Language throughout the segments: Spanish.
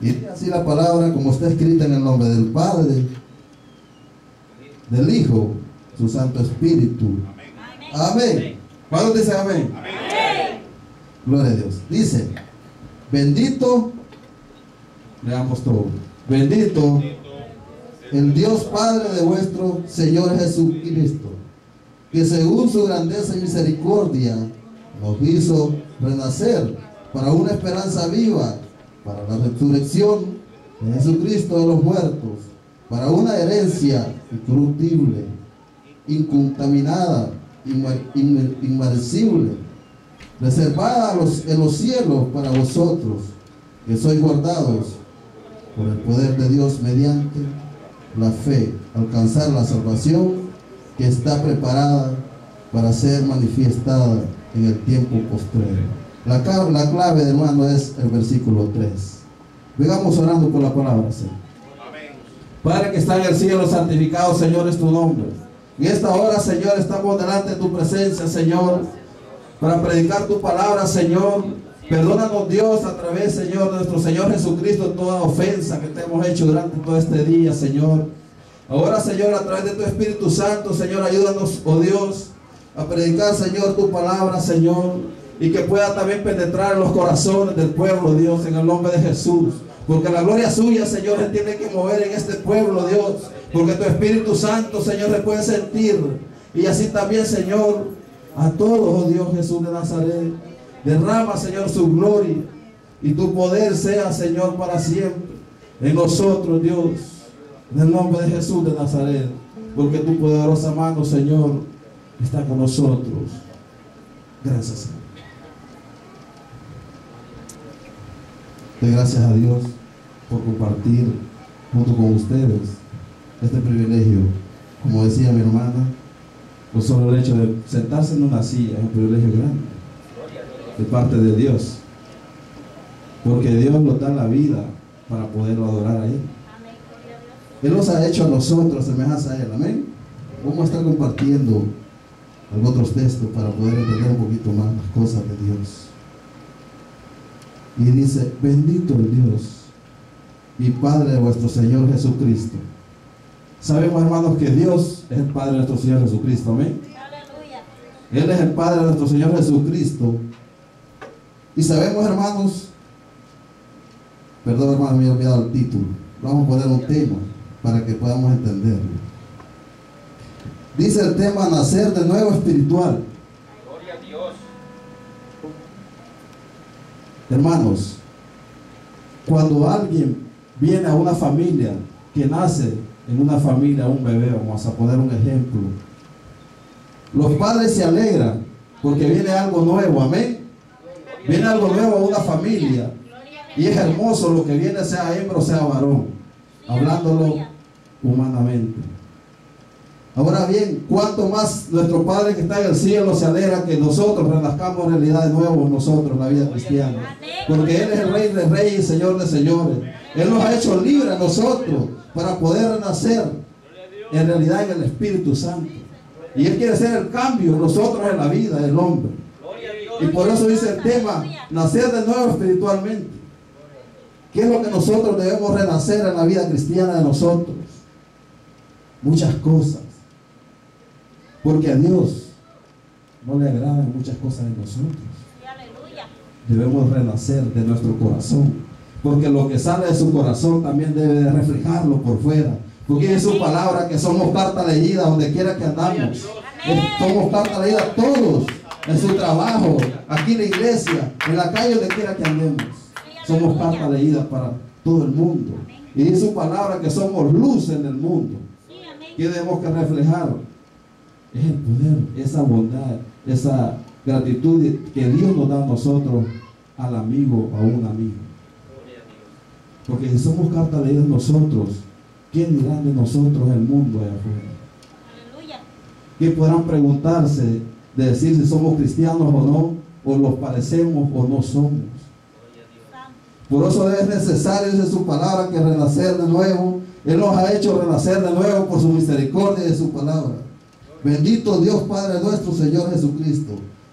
Y así la palabra como está escrita en el nombre del Padre, del Hijo, su Santo Espíritu. Amén. ¿Cuándo dice amén? amén? Gloria a Dios. Dice, bendito, leamos todo, bendito el Dios Padre de vuestro Señor Jesucristo, que según su grandeza y misericordia nos hizo renacer para una esperanza viva, para la resurrección de Jesucristo de los muertos, para una herencia incorruptible, incontaminada, inmarcible, reservada en los cielos para vosotros, que sois guardados por el poder de Dios mediante la fe, alcanzar la salvación que está preparada para ser manifestada en el tiempo postrero. La, la clave, hermano, es el versículo 3. Vengamos orando por la palabra, Señor. Padre que está en el cielo, santificado, Señor, es tu nombre. En esta hora, Señor, estamos delante de tu presencia, Señor, para predicar tu palabra, Señor. Perdónanos, Dios, a través, Señor, de nuestro Señor Jesucristo, toda ofensa que te hemos hecho durante todo este día, Señor. Ahora, Señor, a través de tu Espíritu Santo, Señor, ayúdanos, oh Dios, a predicar, Señor, tu palabra, Señor, y que pueda también penetrar en los corazones del pueblo, Dios, en el nombre de Jesús. Porque la gloria suya, Señor, se tiene que mover en este pueblo, Dios. Porque tu Espíritu Santo, Señor, se puede sentir. Y así también, Señor, a todos, oh Dios Jesús de Nazaret. Derrama, Señor, su gloria. Y tu poder sea, Señor, para siempre. En nosotros, Dios. En el nombre de Jesús de Nazaret. Porque tu poderosa mano, Señor, está con nosotros. Gracias, Señor. De gracias a Dios por compartir junto con ustedes este privilegio. Como decía mi hermana, pues solo el hecho de sentarse en una silla es un privilegio grande de parte de Dios. Porque Dios nos da la vida para poderlo adorar a Él. Él nos ha hecho a nosotros semejanza a Él. Amén. Vamos a estar compartiendo algunos textos para poder entender un poquito más las cosas de Dios. Y dice, bendito el Dios y Padre de vuestro Señor Jesucristo. Sabemos, hermanos, que Dios es el Padre de nuestro Señor Jesucristo. Amén. Él es el Padre de nuestro Señor Jesucristo. Y sabemos, hermanos, perdón, hermano, me he olvidado el título. Vamos a poner un tema para que podamos entenderlo. Dice el tema nacer de nuevo espiritual. Gloria a Dios. Hermanos, cuando alguien viene a una familia que nace en una familia, un bebé, vamos a poner un ejemplo, los padres se alegran porque viene algo nuevo, amén. Viene algo nuevo a una familia y es hermoso lo que viene, sea hembra o sea varón, hablándolo humanamente. Ahora bien, cuanto más nuestro Padre que está en el cielo se alegra que nosotros renazcamos en realidad de nuevo nosotros la vida cristiana. Porque Él es el Rey de Reyes y Señor de Señores. Él nos ha hecho libres a nosotros para poder renacer en realidad en el Espíritu Santo. Y Él quiere hacer el cambio nosotros en la vida del hombre. Y por eso dice el tema, nacer de nuevo espiritualmente. ¿Qué es lo que nosotros debemos renacer en la vida cristiana de nosotros? Muchas cosas. Porque a Dios no le agradan muchas cosas de nosotros. Debemos renacer de nuestro corazón. Porque lo que sale de su corazón también debe de reflejarlo por fuera. Porque es su palabra que somos carta leída donde quiera que andamos. Somos carta leída todos. En su trabajo, aquí en la iglesia, en la calle donde quiera que andemos. Somos carta leída para todo el mundo. Y es su palabra que somos luz en el mundo. Que debemos que reflejar es el poder, esa bondad, esa gratitud que Dios nos da a nosotros, al amigo, a un amigo. Porque si somos carta de Dios nosotros, ¿quién dirá de nosotros el mundo allá afuera? Que podrán preguntarse de decir si somos cristianos o no, o los parecemos o no somos. Por eso es necesario, dice su palabra, que renacer de nuevo. Él nos ha hecho renacer de nuevo por su misericordia y su palabra. Bendito Dios Padre nuestro Señor Jesucristo.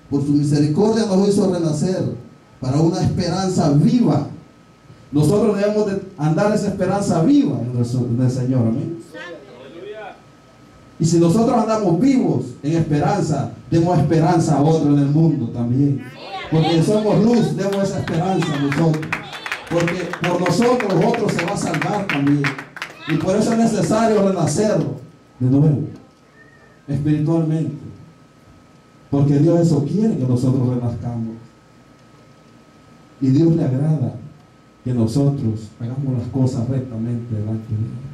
Por su misericordia nos hizo renacer para una esperanza viva, Nosotros debemos de andar esa esperanza viva en el Señor. Amén. Y si nosotros andamos vivos en esperanza, demos esperanza a otro en el mundo también. Porque somos luz, demos esa esperanza a nosotros. Porque por nosotros otro se va a salvar también. Y por eso es necesario renacer de nuevo, espiritualmente. Porque Dios eso quiere que nosotros renazcamos. Y Dios le agrada que nosotros hagamos las cosas rectamente delante de Él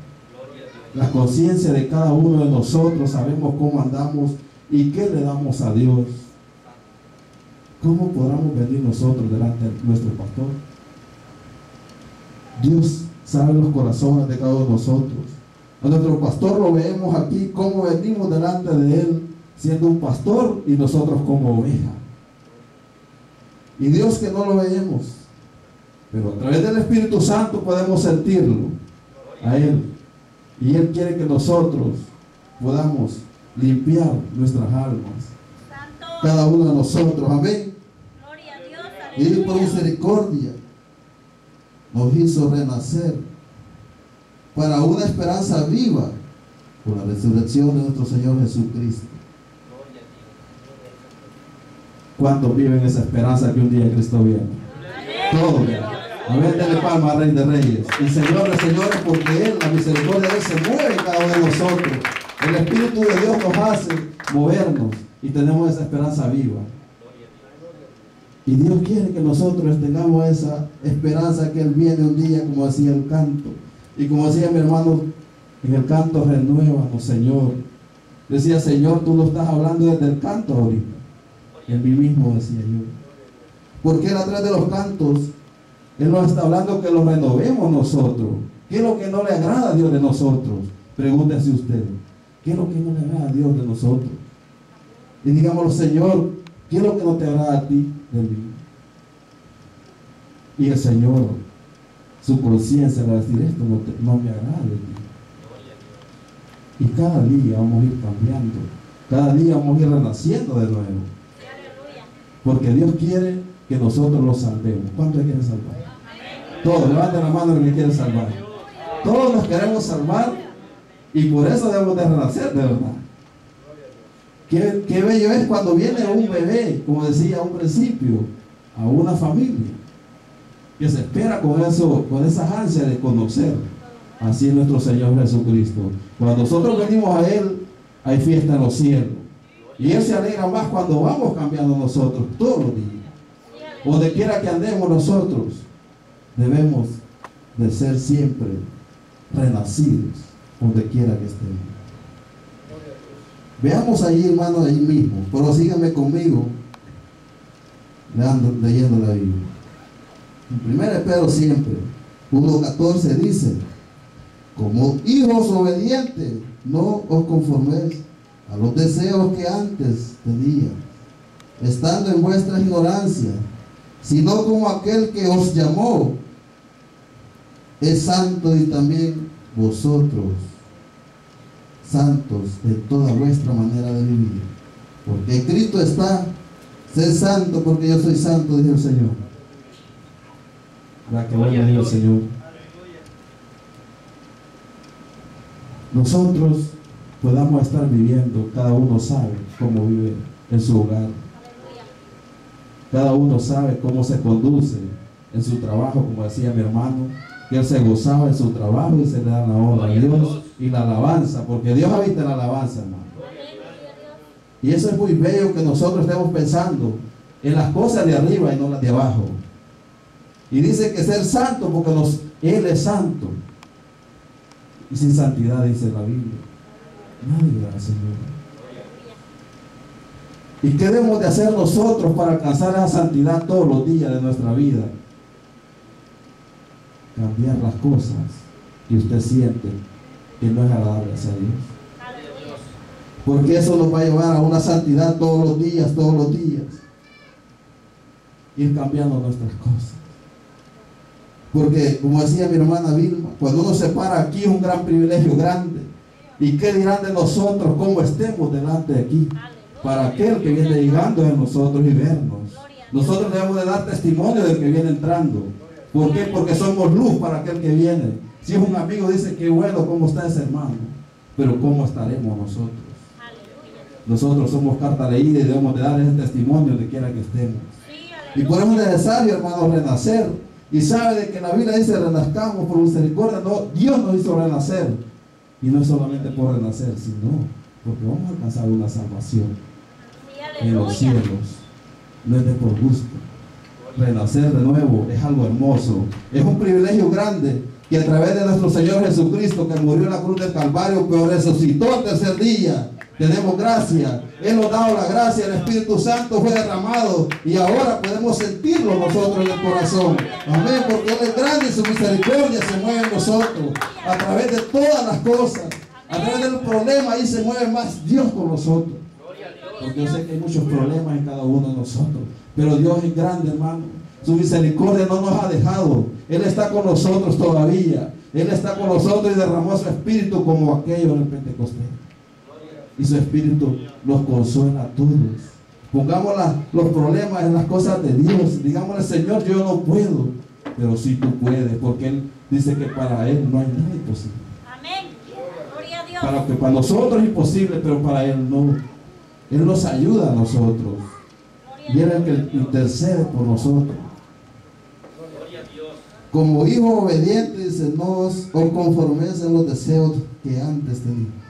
la conciencia de cada uno de nosotros, sabemos cómo andamos y qué le damos a Dios. ¿Cómo podamos venir nosotros delante de nuestro pastor? Dios sabe los corazones de cada uno de nosotros. A nuestro pastor lo vemos aquí, cómo venimos delante de él, siendo un pastor y nosotros como oveja. Y Dios que no lo vemos, pero a través del Espíritu Santo podemos sentirlo a Él. Y Él quiere que nosotros podamos limpiar nuestras almas. Cada uno de nosotros. Amén. Y por misericordia nos hizo renacer para una esperanza viva por la resurrección de nuestro Señor Jesucristo. ¿Cuántos viven esa esperanza que un día Cristo viene? Todos. Amén, dele palma al Rey de Reyes. Y Señor de Señores, porque Él, la misericordia de Él se mueve en cada uno de nosotros. El Espíritu de Dios nos hace movernos y tenemos esa esperanza viva. Y Dios quiere que nosotros tengamos esa esperanza que Él viene un día, como decía el canto. Y como decía mi hermano, en el canto renuévanos, Señor. Decía, Señor, tú lo estás hablando desde el canto ahorita. En mí mismo decía yo. Porque Él a través de los cantos él nos está hablando que lo renovemos nosotros. ¿Qué es lo que no le agrada a Dios de nosotros? Pregúntese usted. ¿Qué es lo que no le agrada a Dios de nosotros? Y digamos, Señor, ¿qué es lo que no te agrada a ti de mí? Y el Señor, su conciencia va a decir, esto no, me agrada. Y cada día vamos a ir cambiando. Cada día vamos a ir renaciendo de nuevo. Porque Dios quiere que nosotros lo salvemos. ¿Cuántos quieren salvar? Todos, levanten la mano que quieren salvar. Todos nos queremos salvar y por eso debemos de renacer, de verdad. Qué, qué bello es cuando viene un bebé, como decía a un principio, a una familia, que se espera con eso, con esa ansia de conocer. Así es nuestro Señor Jesucristo. Cuando nosotros venimos a Él, hay fiesta en los cielos. Y Él se alegra más cuando vamos cambiando nosotros todos los días. Donde quiera que andemos nosotros, debemos de ser siempre renacidos donde quiera que estemos. Veamos ahí, hermano, ahí mismo, pero síganme conmigo leyendo la Biblia. En 1 Pedro siempre, 1.14 dice, como hijos obedientes, no os conforméis a los deseos que antes tenían, estando en vuestra ignorancia, sino como aquel que os llamó es santo y también vosotros santos en toda vuestra manera de vivir. Porque Cristo está, sé santo porque yo soy santo, dijo el Señor. La que vaya el Señor. Nosotros podamos estar viviendo, cada uno sabe cómo vive en su hogar. Cada uno sabe cómo se conduce en su trabajo, como decía mi hermano, que él se gozaba en su trabajo y se le da la honra a Dios y la alabanza, porque Dios habita en la alabanza, hermano. Y eso es muy bello que nosotros estemos pensando en las cosas de arriba y no las de abajo. Y dice que ser santo porque Él es santo. Y sin santidad dice la Biblia. Nadie verá Señor. ¿Y qué debemos de hacer nosotros para alcanzar esa santidad todos los días de nuestra vida? Cambiar las cosas que usted siente que no es agradable hacia Dios. Porque eso nos va a llevar a una santidad todos los días, todos los días. Ir cambiando nuestras cosas. Porque, como decía mi hermana Vilma, cuando uno se para aquí es un gran privilegio grande. ¿Y qué dirán de nosotros cómo estemos delante de aquí? para aquel que viene llegando en nosotros y vernos. Nosotros debemos de dar testimonio del que viene entrando. ¿Por qué? Porque somos luz para aquel que viene. Si es un amigo, dice, qué bueno, ¿cómo está ese hermano? Pero ¿cómo estaremos nosotros? Nosotros somos carta leída y debemos de dar ese testimonio de quiera que estemos. Y por eso es necesario, hermano, renacer. Y sabe de que la Biblia dice renazcamos por misericordia. No, Dios nos hizo renacer. Y no es solamente por renacer, sino porque vamos a alcanzar una salvación en los cielos. No es de por gusto. Renacer de nuevo es algo hermoso. Es un privilegio grande que a través de nuestro Señor Jesucristo, que murió en la cruz del Calvario, pero resucitó el tercer día, tenemos gracia. Él nos ha dado la gracia, el Espíritu Santo fue derramado y ahora podemos sentirlo nosotros en el corazón. Amén, porque Él es grande y su misericordia se mueve en nosotros a través de todas las cosas. A través del problema ahí se mueve más Dios con nosotros. Porque yo sé que hay muchos problemas en cada uno de nosotros. Pero Dios es grande, hermano. Su misericordia no nos ha dejado. Él está con nosotros todavía. Él está con nosotros y derramó su espíritu como aquello en el Pentecostés. Y su espíritu nos consuela a todos. Pongamos los problemas en las cosas de Dios. Digámosle, Señor, yo no puedo. Pero si tú puedes, porque Él dice que para Él no hay nada imposible. Amén. Gloria a Dios. Para, que para nosotros es imposible, pero para Él no. Él nos ayuda a nosotros. Y Él es el que intercede por nosotros como hijos obedientes, no os conforméis en los deseos que antes teníamos,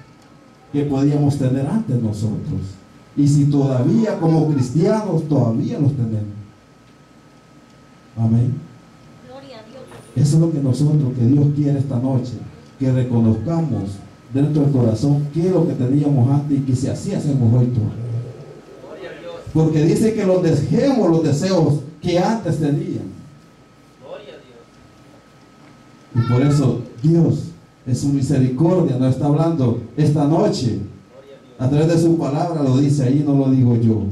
que podíamos tener antes nosotros. Y si todavía como cristianos todavía los tenemos. Amén. Eso es lo que nosotros, que Dios quiere esta noche, que reconozcamos dentro del corazón qué es lo que teníamos antes y que si así hacemos hoy todo. Porque dice que los dejemos los deseos que antes teníamos. Y por eso Dios en su misericordia nos está hablando esta noche. A través de su palabra lo dice ahí, no lo digo yo.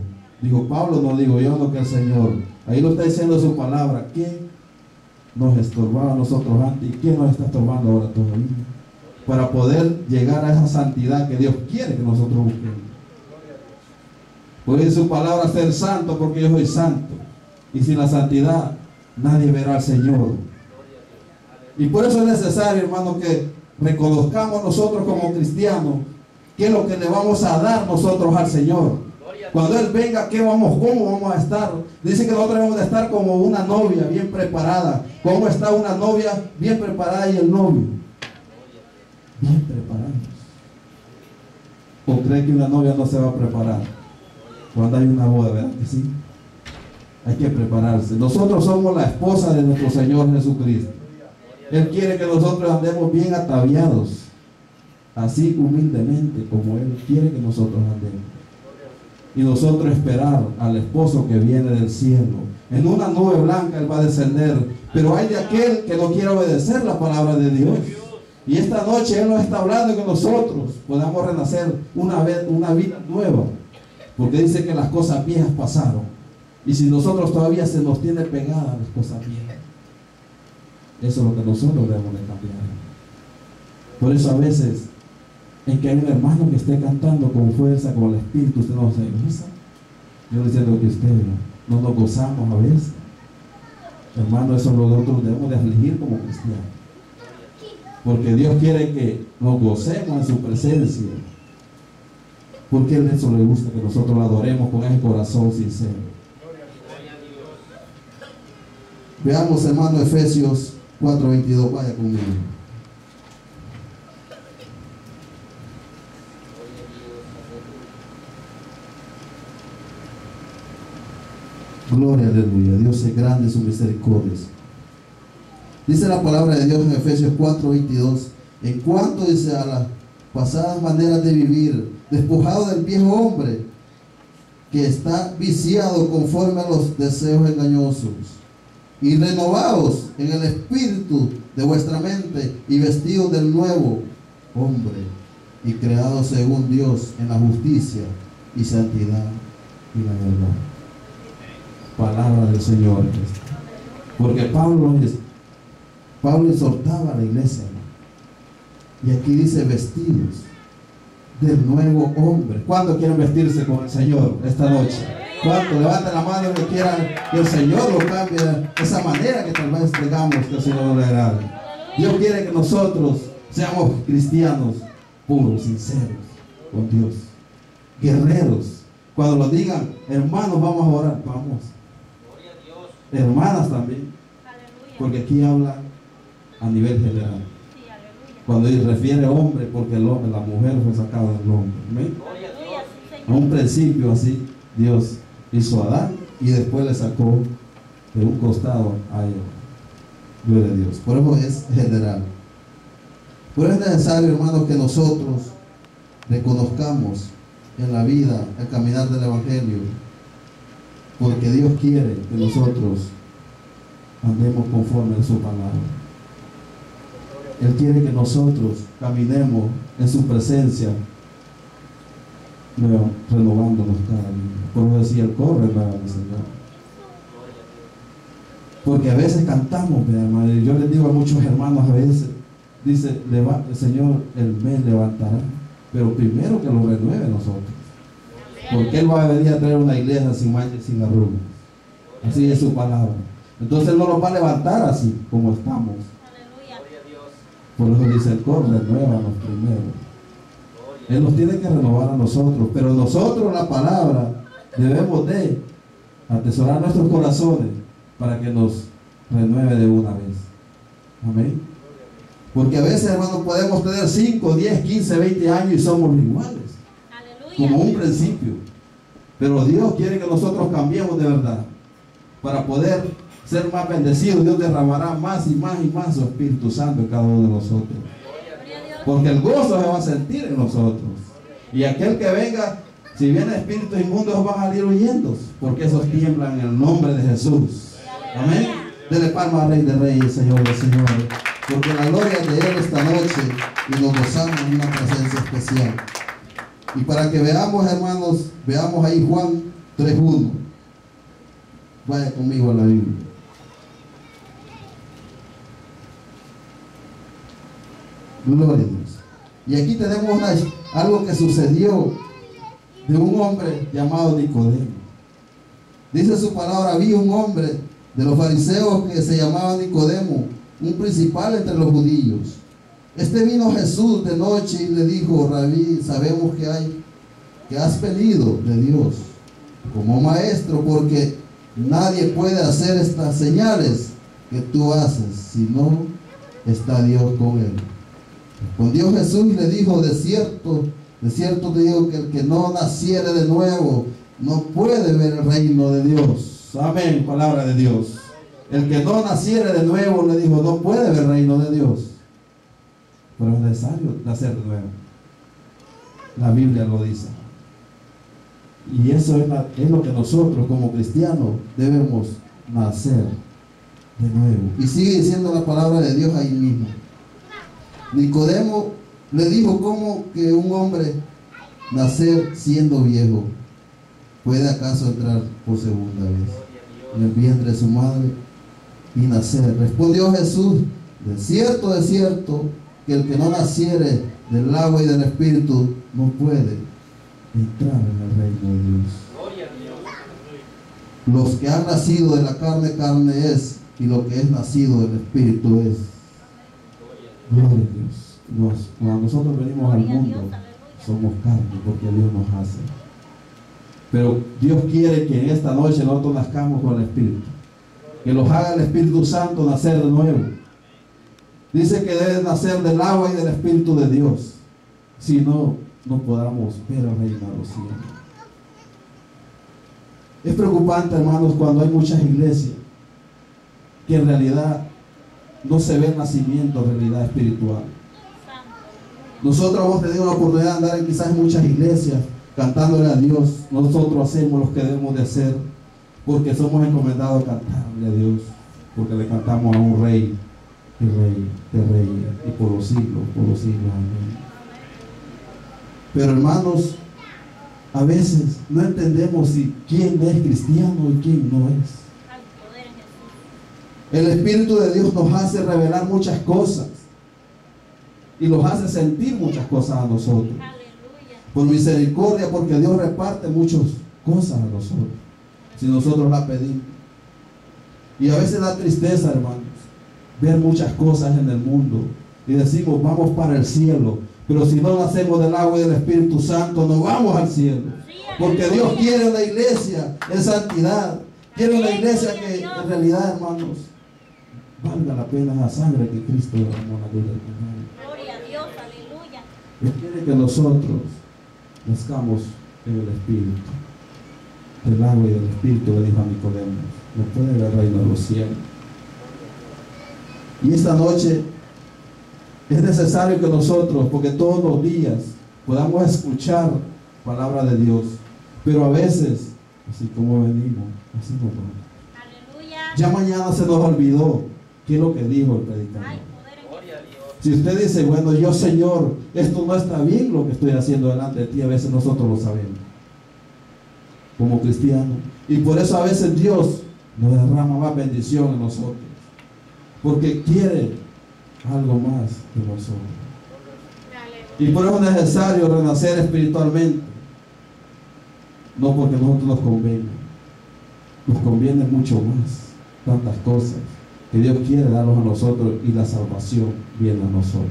Digo Pablo, no digo yo, no que el Señor. Ahí lo está diciendo su palabra. ¿Qué nos estorbaba a nosotros antes y qué nos está estorbando ahora todavía? Para poder llegar a esa santidad que Dios quiere que nosotros busquemos. Puede su palabra ser santo porque yo soy santo. Y sin la santidad nadie verá al Señor. Y por eso es necesario, hermano, que reconozcamos nosotros como cristianos qué es lo que le vamos a dar nosotros al Señor. Cuando Él venga, ¿qué vamos, ¿cómo vamos a estar? Dice que nosotros debemos de estar como una novia bien preparada. ¿Cómo está una novia bien preparada y el novio? Bien preparados. ¿O cree que una novia no se va a preparar? Cuando hay una boda, ¿verdad que sí? Hay que prepararse. Nosotros somos la esposa de nuestro Señor Jesucristo. Él quiere que nosotros andemos bien ataviados, así humildemente como Él quiere que nosotros andemos. Y nosotros esperar al esposo que viene del cielo. En una nube blanca Él va a descender. Pero hay de aquel que no quiere obedecer la palabra de Dios. Y esta noche Él nos está hablando que nosotros podamos renacer una, vez, una vida nueva. Porque dice que las cosas viejas pasaron. Y si nosotros todavía se nos tiene pegadas las cosas viejas, eso es lo que nosotros debemos de cambiar. Por eso a veces, en que hay un hermano que esté cantando con fuerza, con el espíritu, usted no se goza. Yo digo que usted no nos gozamos a veces. Hermano, eso nosotros debemos de afligir como cristianos. Porque Dios quiere que nos gocemos en su presencia. Porque a eso le gusta que nosotros lo adoremos con ese corazón sincero. Veamos, hermano, Efesios 4.22, vaya conmigo. Gloria, aleluya. Dios es grande su misericordia. Dice la palabra de Dios en Efesios 4:22. En cuanto dice a las pasadas maneras de vivir, despojado del viejo hombre que está viciado conforme a los deseos engañosos y renovados en el espíritu de vuestra mente y vestidos del nuevo hombre y creados según Dios en la justicia y santidad y la verdad. Palabra del Señor. Porque Pablo, Pablo exhortaba a la iglesia. Y aquí dice vestidos del nuevo hombre. ¿Cuándo quieren vestirse con el Señor esta noche? ¿Cuánto? Levanten la mano que quieran que el Señor lo cambie esa manera que tal vez tengamos que el Señor le agrade. Dios quiere que nosotros seamos cristianos puros, sinceros con Dios. Guerreros. Cuando lo digan, hermanos, vamos a orar, vamos. Hermanas también. Porque aquí habla a nivel general. Cuando refiere hombre, porque el hombre, la mujer fue sacada del hombre. ¿Amén? A un principio así, Dios hizo a Adán y después le sacó de un costado a Eva. Gloria a Dios. Por eso es general. Por eso es necesario, hermanos, que nosotros reconozcamos en la vida el caminar del Evangelio. Porque Dios quiere que nosotros andemos conforme a su palabra. Él quiere que nosotros caminemos en su presencia, renovándonos cada día. Por eso decía el corre, Señor. Porque a veces cantamos, yo les digo a muchos hermanos a veces, dice, el Señor, el mes levantará, pero primero que lo renueve nosotros. Porque Él va a venir a traer una iglesia sin mancha sin arrugas. Así es su palabra. Entonces Él no nos va a levantar así como estamos. Por eso dice el coro, renuévanos primero. Él nos tiene que renovar a nosotros, pero nosotros la palabra debemos de atesorar nuestros corazones para que nos renueve de una vez. Amén. Porque a veces, hermanos, podemos tener 5, 10, 15, 20 años y somos iguales. Como un principio. Pero Dios quiere que nosotros cambiemos de verdad. Para poder ser más bendecidos, Dios derramará más y más y más su Espíritu Santo en cada uno de nosotros. Porque el gozo se va a sentir en nosotros. Y aquel que venga, si viene espíritu inmundo, van a salir huyendo. Porque esos tiemblan en el nombre de Jesús. Amén. Dele palma al Rey de Reyes, Señor de Señores. Porque la gloria de Él esta noche y nos gozamos en una presencia especial. Y para que veamos, hermanos, veamos ahí Juan 3.1. Vaya conmigo a la Biblia. Gloria. Y aquí tenemos algo que sucedió de un hombre llamado Nicodemo. Dice su palabra, había un hombre de los fariseos que se llamaba Nicodemo, un principal entre los judíos. Este vino Jesús de noche y le dijo, Rabí, sabemos que hay, que has venido de Dios como maestro, porque nadie puede hacer estas señales que tú haces si no está Dios con él. Respondió Jesús y le dijo, de cierto, de cierto te digo que el que no naciere de nuevo no puede ver el reino de Dios. Amén, palabra de Dios. El que no naciere de nuevo, le dijo, no puede ver el reino de Dios. Pero es necesario nacer de nuevo. La Biblia lo dice. Y eso es, es lo que nosotros como cristianos debemos nacer de nuevo. Y sigue diciendo la palabra de Dios ahí mismo. Nicodemo le dijo cómo que un hombre nacer siendo viejo puede acaso entrar por segunda vez en el vientre de su madre y nacer. Respondió Jesús, de cierto, de cierto, que el que no naciere del agua y del espíritu no puede entrar en el reino de Dios. Los que han nacido de la carne, carne es, y lo que es nacido del espíritu es. Gloria a Dios. cuando nosotros venimos al mundo, somos carne porque Dios nos hace. Pero Dios quiere que en esta noche nosotros nazcamos con el Espíritu. Que los haga el Espíritu Santo nacer de nuevo. Dice que debe nacer del agua y del Espíritu de Dios. Si no, no podamos ver al reino de los cielos. Es preocupante, hermanos, cuando hay muchas iglesias que en realidad no se ve nacimiento realidad espiritual. Nosotros hemos tenido la oportunidad de andar en quizás muchas iglesias cantándole a Dios. Nosotros hacemos lo que debemos de hacer porque somos encomendados a cantarle a Dios, porque le cantamos a un rey y rey de reyes y por los siglos, por los siglos. Pero hermanos, a veces no entendemos si quién es cristiano y quién no es. El Espíritu de Dios nos hace revelar muchas cosas y nos hace sentir muchas cosas a nosotros. Por misericordia, porque Dios reparte muchas cosas a nosotros. si nosotros la pedimos. Y a veces da tristeza, hermanos, ver muchas cosas en el mundo y decimos, vamos para el cielo. Pero si no nacemos del agua y del Espíritu Santo, no vamos al cielo. Porque Dios quiere una iglesia en santidad. Quiere una iglesia que en realidad, hermanos, valga la pena la sangre que Cristo derramó en la luz del Gloria a Dios, aleluya. Él quiere que nosotros nazcamos en el Espíritu. Del agua y del Espíritu, le dijo a Nicodemo. No puede ver el reino de los cielos. Y esta noche es necesario que nosotros, porque todos los días podamos escuchar palabra de Dios, pero a veces, así como venimos, así nos vamos. Ya mañana se nos olvidó qué es lo que dijo el predicador. Si usted dice, bueno, yo Señor, esto no está bien lo que estoy haciendo delante de ti, a veces nosotros lo sabemos, como cristianos. Y por eso a veces Dios nos derrama más bendición en nosotros, porque quiere algo más de nosotros. Y por eso es necesario renacer espiritualmente, no porque nosotros nos convenga, nos conviene mucho más, tantas cosas que Dios quiere darnos a nosotros y la salvación viene a nosotros.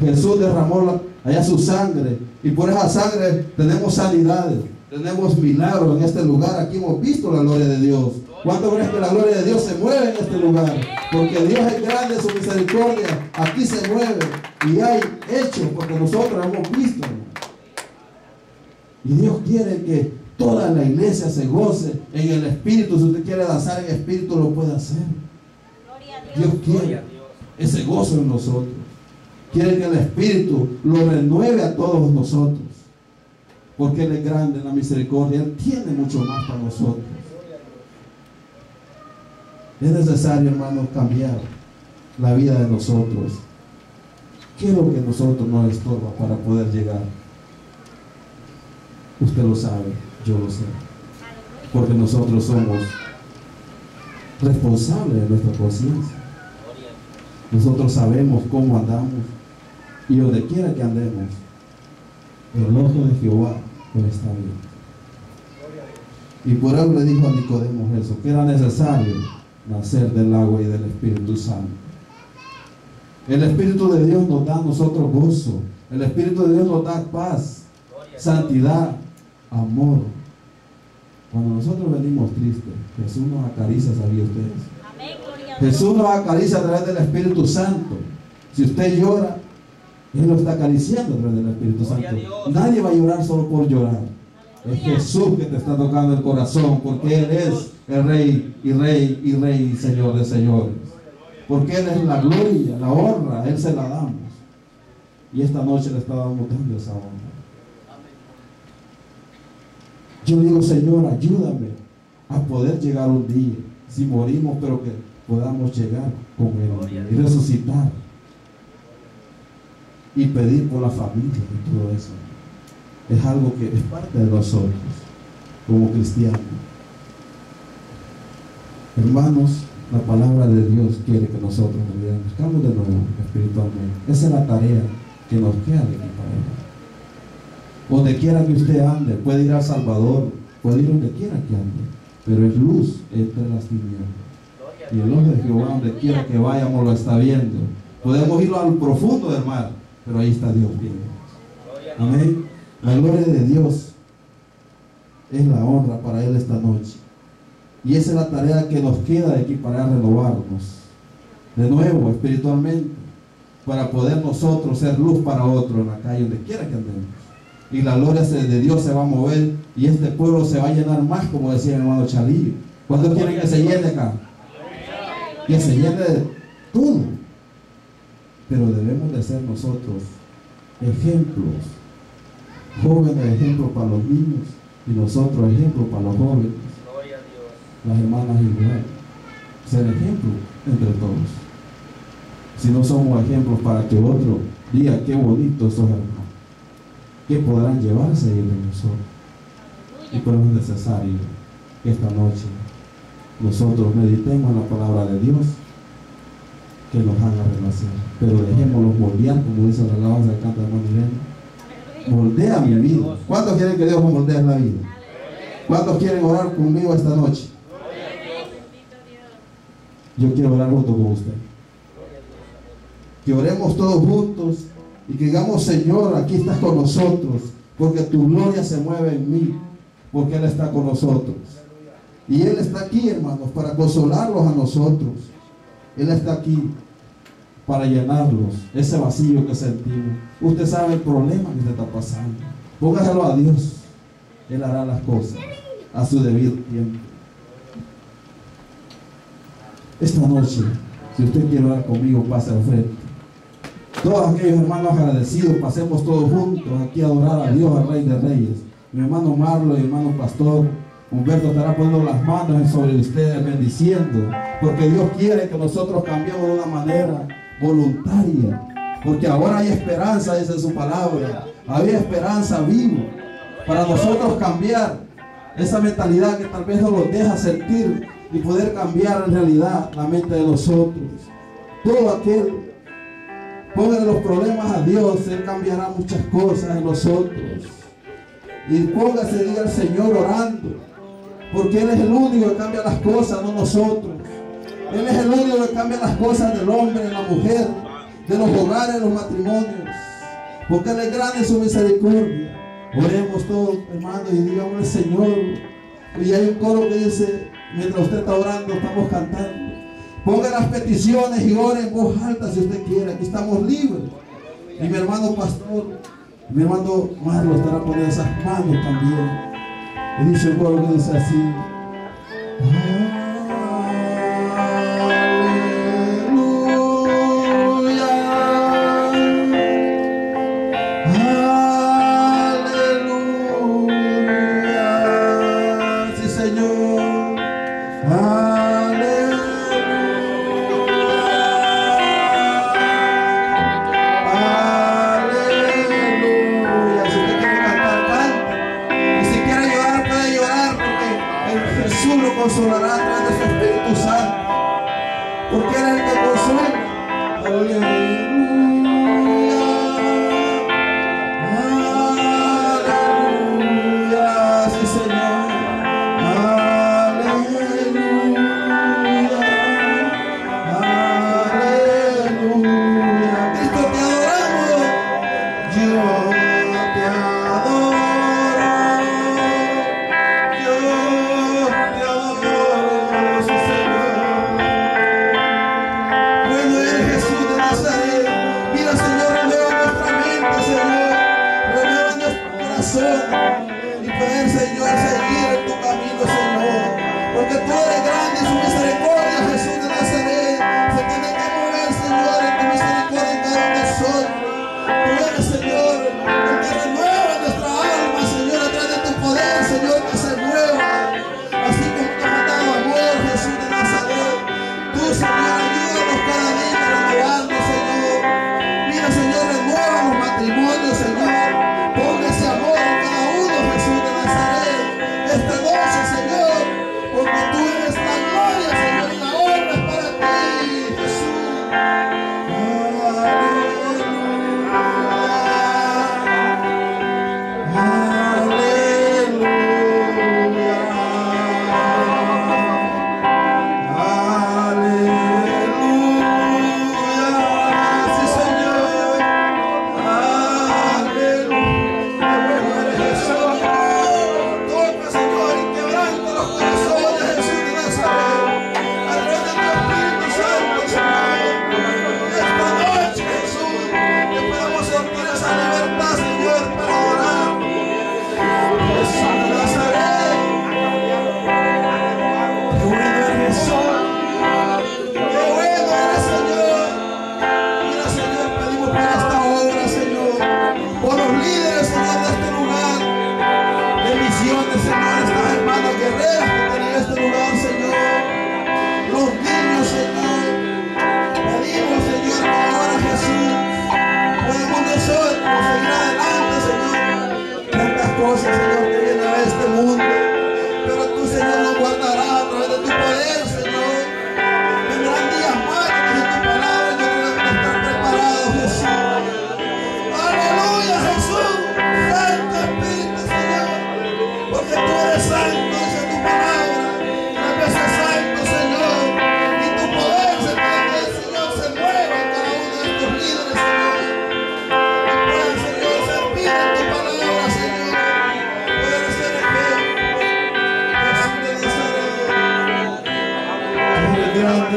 Jesús derramó allá su sangre y por esa sangre tenemos sanidades, tenemos milagros en este lugar. Aquí hemos visto la gloria de Dios. ¿Cuánto crees que la gloria de Dios se mueve en este lugar? Porque Dios es grande, su misericordia aquí se mueve y hay hechos porque nosotros hemos visto. Y Dios quiere que toda la iglesia se goce en el Espíritu. Si usted quiere danzar en Espíritu, lo puede hacer. Gloria a Dios quiere ese gozo en nosotros. Quiere que el Espíritu lo renueve a todos nosotros. Porque Él es grande en la misericordia. Él tiene mucho más para nosotros. Es necesario, hermanos, cambiar la vida de nosotros. ¿Qué es lo que nosotros nos estorba para poder llegar? Usted lo sabe, yo lo sé. Porque nosotros somos responsables de nuestra conciencia. Nosotros sabemos cómo andamos y donde quiera que andemos, el ojo de Jehová está viendo. Y por eso le dijo a Nicodemo eso, que era necesario nacer del agua y del Espíritu Santo. El Espíritu de Dios nos da a nosotros gozo. El Espíritu de Dios nos da paz, santidad, amor. Cuando nosotros venimos tristes, Jesús nos acaricia, ¿sabía ustedes? Amén, gloria a Dios. Jesús nos acaricia a través del Espíritu Santo. Si usted llora, Él lo está acariciando a través del Espíritu Gloria Santo. Nadie va a llorar solo por llorar. Es. Jesús que te está tocando el corazón, porque Él es el Rey y Rey y Rey y Señor de señores. Porque Él es la gloria, la honra, Él se la damos. Y esta noche le está dando dando esa honra. Yo digo, Señor, ayúdame a poder llegar un día, si morimos, pero que podamos llegar con Él y resucitar. Y pedir por la familia y todo eso. Es algo que es parte de nosotros, como cristianos. Hermanos, la palabra de Dios quiere que nosotros nos de nuevo espiritualmente. Esa es la tarea que nos queda de aquí para. Donde quiera que usted ande, puede ir a Salvador, puede ir donde quiera que ande, pero es luz entre las tinieblas. Y el ojo de Jehová, donde quiera que vayamos, lo está viendo. Podemos ir al profundo del mar, pero ahí está Dios viendo. Amén. La gloria de Dios es la honra para Él esta noche. Y esa es la tarea que nos queda de aquí para renovarnos. De nuevo, espiritualmente. Para poder nosotros ser luz para otro en la calle, donde quiera que andemos. Y la gloria de Dios se va a mover y este pueblo se va a llenar más, como decía el hermano Chalillo. ¿Cuántos quieren que se llene acá? Que se llene de todo. Pero debemos de ser nosotros ejemplos jóvenes ejemplos para los niños y nosotros ejemplos para los jóvenes, las hermanas igual. Ser ejemplo entre todos. Si no somos ejemplos para que otro diga qué bonito esos hermanos, ¿qué podrán llevarse ellos de nosotros? Y por eso es necesario que esta noche nosotros meditemos en la palabra de Dios que nos haga renacer. Pero dejémoslos moldear, como dice la alabanza de canta de. Aleluya. Moldea mi vida. ¿Cuántos quieren que Dios nos moldee la vida? ¿Cuántos quieren orar conmigo esta noche? Yo quiero orar junto con usted. Que oremos todos juntos y que digamos, Señor, aquí estás con nosotros, porque tu gloria se mueve en mí, porque Él está con nosotros. Y Él está aquí, hermanos, para consolarlos a nosotros. Él está aquí para llenarlos, ese vacío que sentimos. Usted sabe el problema que usted está pasando. Póngaselo a Dios. Él hará las cosas a su debido tiempo. Esta noche, si usted quiere orar conmigo, pase al frente. Todos aquellos hermanos agradecidos, pasemos todos juntos aquí a adorar a Dios, al Rey de Reyes. Mi hermano Marlo y hermano Pastor Humberto estará poniendo las manos sobre ustedes, bendiciendo, porque Dios quiere que nosotros cambiemos de una manera voluntaria, porque ahora hay esperanza, dice su palabra, había esperanza viva para nosotros cambiar esa mentalidad que tal vez no nos deja sentir y poder cambiar en realidad la mente de nosotros. Todo aquel, póngale los problemas a Dios, Él cambiará muchas cosas en nosotros. Y póngase, diga al Señor orando, porque Él es el único que cambia las cosas, no nosotros. Él es el único que cambia las cosas del hombre, de la mujer, de los hogares, de los matrimonios. Porque Él es grande su misericordia. Oremos todos, hermanos, y digamos al Señor. Y hay un coro que dice, mientras usted está orando, estamos cantando. Ponga las peticiones y ore en voz alta si usted quiere. Aquí estamos libres. Y mi hermano pastor, mi hermano Marlo estará poniendo esas manos también. Y dice el que dice así.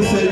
to say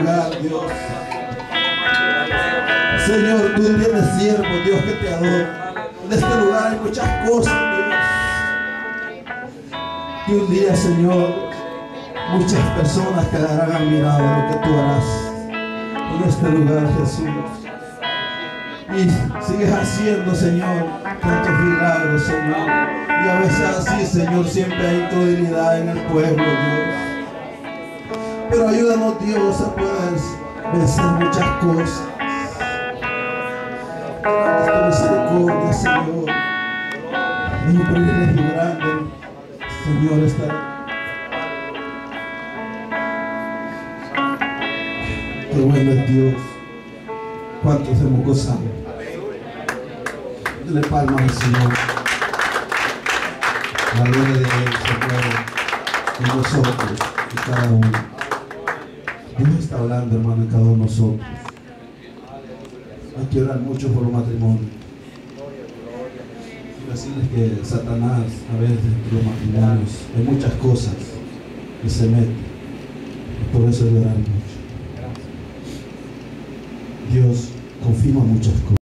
Dios. Señor, tú tienes siervos, Dios, que te adoran. En este lugar hay muchas cosas, Dios. Y un día, Señor, muchas personas quedarán admiradas de lo que tú harás en este lugar, Jesús. Y sigues haciendo, Señor, tantos milagros, Señor. Y a veces así, Señor, siempre hay incredulidad en el pueblo, Dios. Pero ayúdanos, Dios, a poder vencer muchas cosas. Tu misericordia, Señor. Es un privilegio grande, Señor, estar. Qué bueno es Dios. ¿Cuántos hemos gozado? Dele palmas al Señor. La gloria de Él se mueve en nosotros y cada uno. Dios está hablando, hermano, en cada uno de nosotros. Hay que orar mucho por los matrimonios. Quiero decirles que Satanás, a veces, los matrimonios, hay muchas cosas que se meten. Por eso hay orar mucho. Dios confirma muchas cosas.